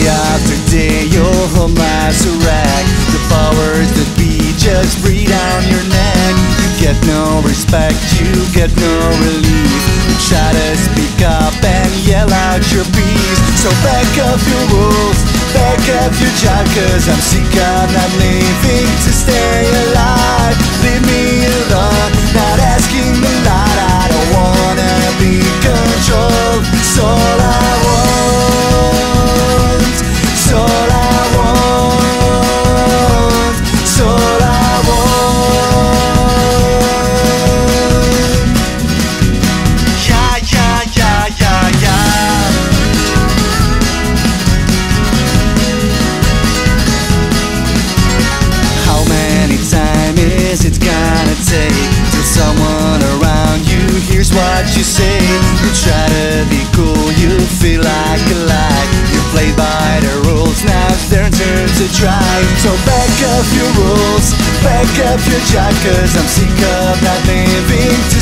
Day after day, your whole life's a wreck. The powers that be just breathe down your neck. You get no respect, you get no relief. You try to speak up and yell out your piece. So back up your rules, back up your job, cause I'm sick of not living to stay alive. What you say? You try to be cool, you feel like a lie. You play by the rules, now it's their turn to try. So back up your rules, back up your job, cause I'm sick of not living to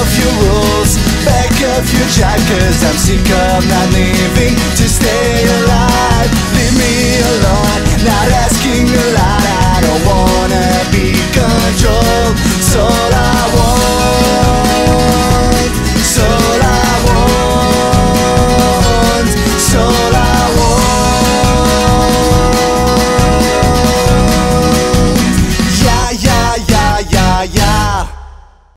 of your rules, back of your job I'm sick of not living to stay alive.